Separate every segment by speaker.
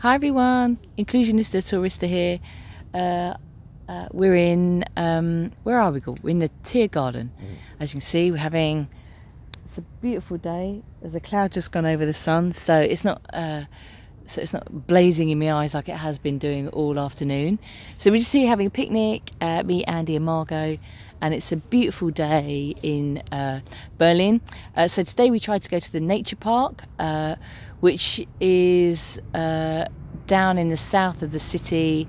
Speaker 1: Hi everyone, Inclusionista Tourista here. Uh, uh, we're in, um, where are we? We're in the Tiergarten. As you can see, we're having, it's a beautiful day. There's a cloud just gone over the sun, so it's not, uh, so it's not blazing in my eyes like it has been doing all afternoon. So we're just here having a picnic, uh, me, Andy, and Margot, and it's a beautiful day in uh, Berlin. Uh, so today we tried to go to the nature park, uh, which is uh, down in the south of the city,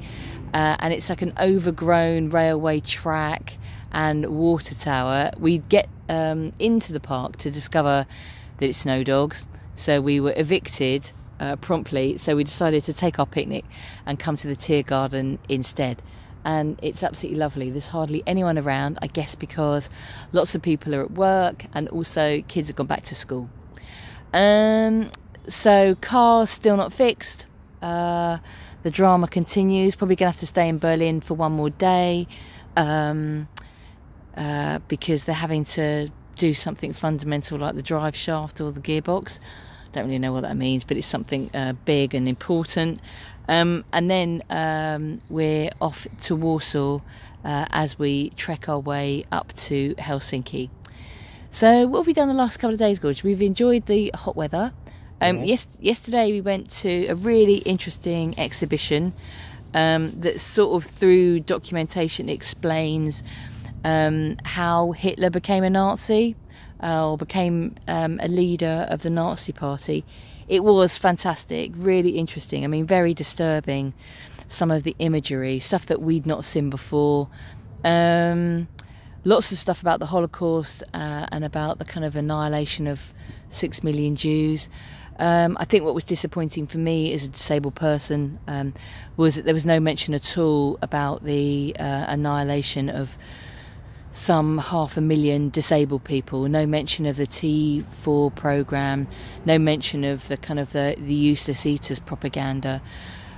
Speaker 1: uh, and it's like an overgrown railway track and water tower. We get um, into the park to discover that it's snow dogs, so we were evicted uh, promptly. So we decided to take our picnic and come to the Tiergarten instead. And it's absolutely lovely. There's hardly anyone around, I guess, because lots of people are at work and also kids have gone back to school. Um, so cars still not fixed. Uh, the drama continues. Probably gonna have to stay in Berlin for one more day um, uh, because they're having to do something fundamental like the drive shaft or the gearbox. Don't really know what that means, but it's something uh, big and important. Um, and then um, we're off to Warsaw uh, as we trek our way up to Helsinki. So, what have we done the last couple of days, Gorge? We've enjoyed the hot weather. Um,
Speaker 2: Yeah.
Speaker 1: yes, yesterday we went to a really interesting exhibition um, that sort of through documentation explains um, how Hitler became a Nazi uh, or became um, a leader of the Nazi Party. It was fantastic, really interesting. I mean, very disturbing. Some of the imagery, stuff that we'd not seen before. Um, lots of stuff about the Holocaust uh, and about the kind of annihilation of six million Jews. Um, I think what was disappointing for me as a disabled person um, was that there was no mention at all about the uh, annihilation of some half a million disabled people. No mention of the T4 program. No mention of the kind of the, the useless eaters propaganda.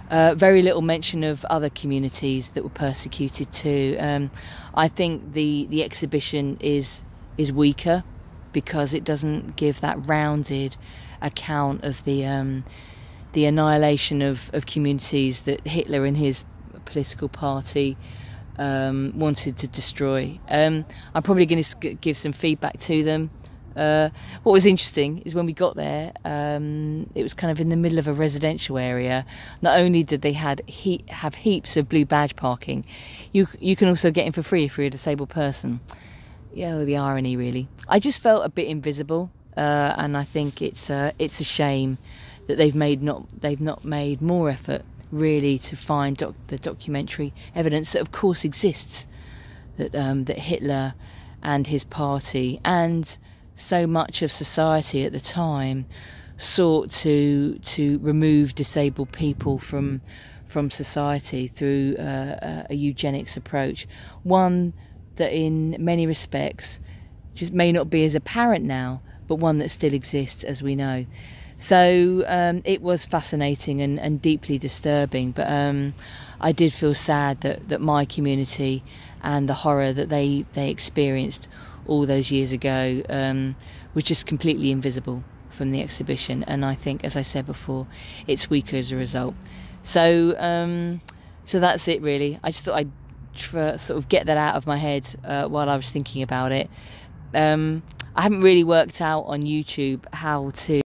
Speaker 1: Uh, very little mention of other communities that were persecuted too. Um, I think the the exhibition is is weaker because it doesn't give that rounded account of the um, the annihilation of, of communities that Hitler and his political party um, wanted to destroy. Um, I'm probably going to give some feedback to them. Uh, what was interesting is when we got there, um, it was kind of in the middle of a residential area. Not only did they had he- have heaps of blue badge parking, you you can also get in for free if you're a disabled person. Yeah, well, the irony really. I just felt a bit invisible, uh, and I think it's uh, it's a shame that they've made not they've not made more effort really to find doc- the documentary evidence that of course exists that um, that Hitler and his party and so much of society at the time sought to to remove disabled people from from society through uh, a eugenics approach, one that in many respects just may not be as apparent now, but one that still exists as we know. So um, it was fascinating and, and deeply disturbing, but um, I did feel sad that, that my community and the horror that they, they experienced all those years ago um, was just completely invisible from the exhibition. And I think, as I said before, it's weaker as a result. So, um, so that's it really. I just thought I'd tr- sort of get that out of my head uh, while I was thinking about it. Um, I haven't really worked out on YouTube how to